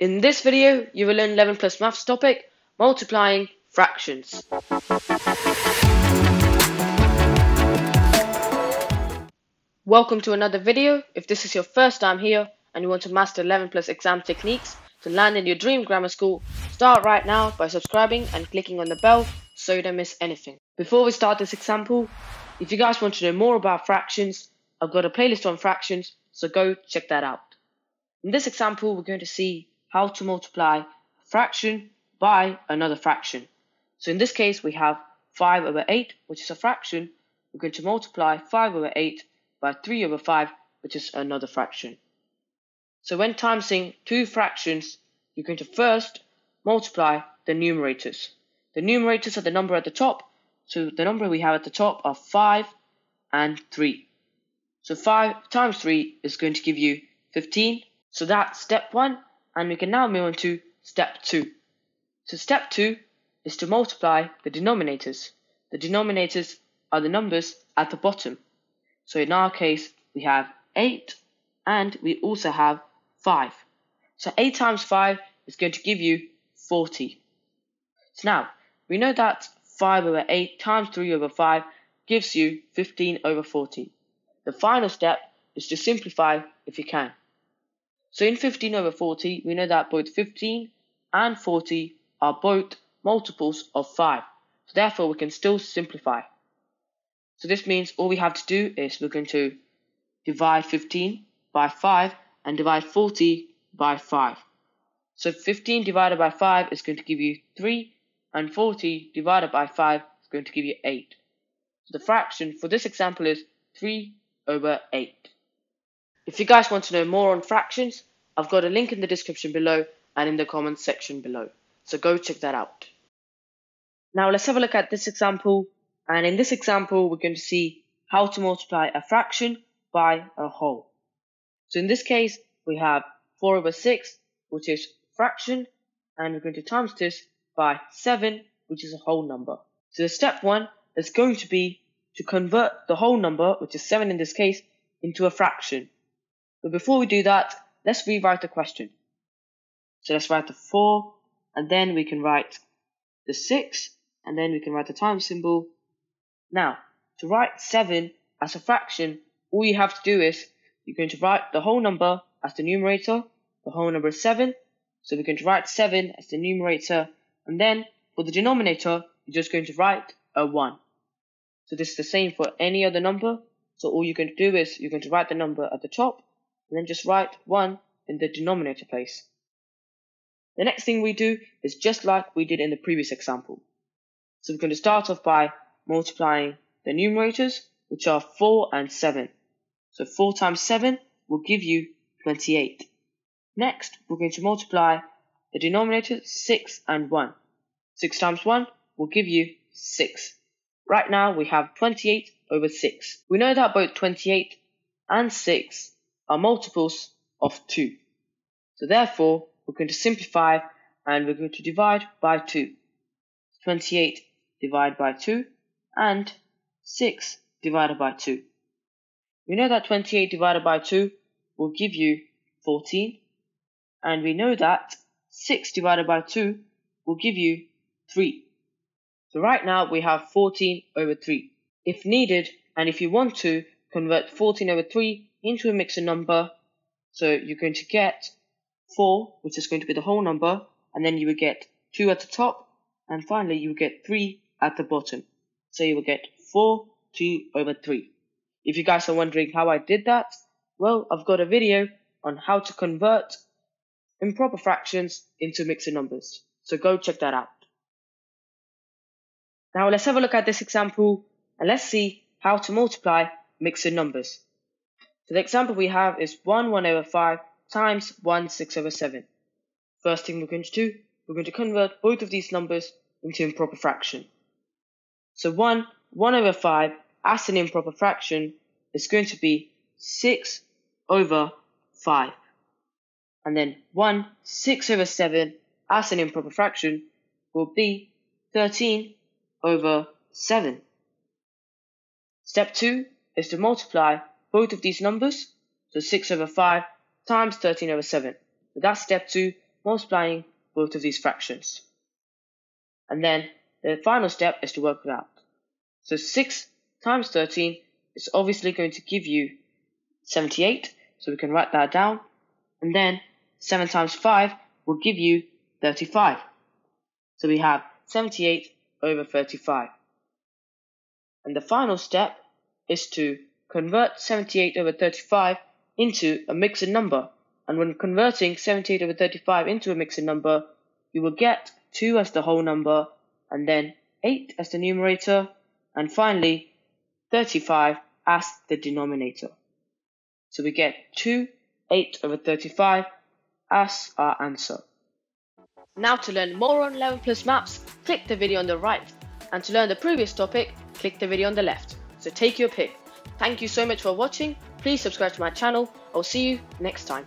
In this video, you will learn 11 plus maths topic, multiplying fractions. Welcome to another video. If this is your first time here and you want to master 11 plus exam techniques to land in your dream grammar school, start right now by subscribing and clicking on the bell so you don't miss anything. Before we start this example, if you guys want to know more about fractions, I've got a playlist on fractions, so go check that out. In this example, we're going to see how to multiply a fraction by another fraction. So in this case, we have 5 over 8, which is a fraction. We're going to multiply 5 over 8 by 3 over 5, which is another fraction. So when timesing two fractions, you're going to first multiply the numerators. The numerators are the number at the top, so the number we have at the top are 5 and 3. So 5 times 3 is going to give you 15. So that's step 1, and we can now move on to step 2. So step 2 is to multiply the denominators. The denominators are the numbers at the bottom. So in our case, we have 8 and we also have 5. So 8 times 5 is going to give you 40. So now, we know that 5 over 8 times 3 over 5 gives you 15 over 40. The final step is to simplify if you can. So in 15 over 40, we know that both 15 and 40 are both multiples of 5. So therefore, we can still simplify. So this means all we have to do is we're going to divide 15 by 5 and divide 40 by 5. So 15 divided by 5 is going to give you 3 and 40 divided by 5 is going to give you 8. So the fraction for this example is 3 over 8. If you guys want to know more on fractions, I've got a link in the description below and in the comments section below. So go check that out. Now let's have a look at this example. And in this example, we're going to see how to multiply a fraction by a whole. So in this case, we have 4 over 6, which is a fraction, and we're going to times this by 7, which is a whole number. So the step 1 is going to be to convert the whole number, which is 7 in this case, into a fraction. But before we do that, let's rewrite the question. So let's write the 4, and then we can write the 6, and then we can write the time symbol. Now, to write 7 as a fraction, all you have to do is you're going to write the whole number as the numerator, the whole number is 7, so we're going to write 7 as the numerator, and then for the denominator, you're just going to write a 1. So this is the same for any other number, so all you're going to do is you're going to write the number at the top, and then just write 1 in the denominator place. The next thing we do is just like we did in the previous example. So we're going to start off by multiplying the numerators, which are 4 and 7. So 4 times 7 will give you 28. Next, we're going to multiply the denominator 6 and 1. 6 times 1 will give you 6. Right now, we have 28 over 6. We know that both 28 and 6 are multiples of 2. So therefore, we're going to simplify and we're going to divide by 2. 28 divided by 2 and 6 divided by 2. We know that 28 divided by 2 will give you 14 and we know that 6 divided by 2 will give you 3. So right now we have 14 over 3. If needed and if you want to convert 14 over 3 into a mixed number, so you're going to get 4, which is going to be the whole number, and then you will get 2 at the top, and finally you will get 3 at the bottom. So you will get 4, 2 over 3. If you guys are wondering how I did that, well, I've got a video on how to convert improper fractions into mixed numbers. So go check that out. Now let's have a look at this example and let's see how to multiply mixed numbers. So the example we have is 1 1 over 5 times 1 6 over 7. First thing we're going to do, we're going to convert both of these numbers into improper fraction. So 1 1 over 5 as an improper fraction is going to be 6 over 5. And then 1 6 over 7 as an improper fraction will be 13 over 7. Step 2 is to multiply both of these numbers, so 6 over 5 times 13 over 7. So that's step 2, multiplying both of these fractions. And then the final step is to work it out. So 6 times 13 is obviously going to give you 78, so we can write that down. And then 7 times 5 will give you 35. So we have 78 over 35. And the final step is to convert 78 over 35 into a mixed number. And when converting 78 over 35 into a mixed number, you will get 2 as the whole number, and then 8 as the numerator, and finally 35 as the denominator. So we get 2, 8 over 35 as our answer. Now to learn more on 11 plus maths, click the video on the right. And to learn the previous topic, click the video on the left. So take your pick. Thank you so much for watching. Please subscribe to my channel. I'll see you next time.